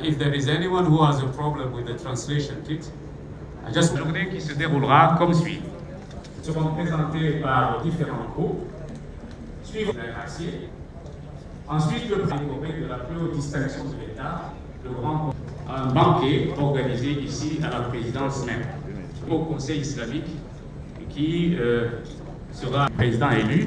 If there is anyone who has a problem with the translation kit, I just... Une journée qui se déroulera comme suit. Seront présentés par différents groupes. Suivant l'acier. Ensuite, le prix de la plus haute distinction de l'État, le grand un banquet organisé ici à la présidence même au Conseil islamique qui euh, sera président élu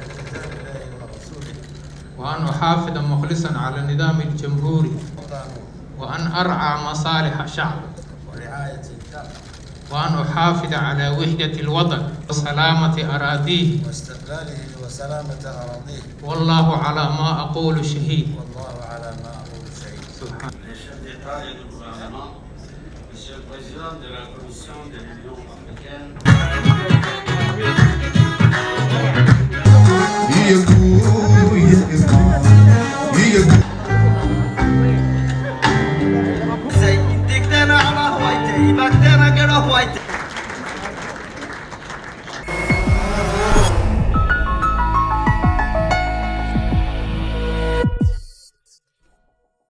كتاب الله ورسوله وأن أحافظ مخلصا على النظام الجمهوري وأن أرعى مصالح الشعب ورعاية الدولة وأن أحافظ على وحدة الوطن وسلامة أراضيه واستقلاله وسلامة أراضيه والله على ما أقول شهيد والله على ما أقول شهيد سبحان الله Monsieur le Président de la Commission de l'Union africaine, 怖いって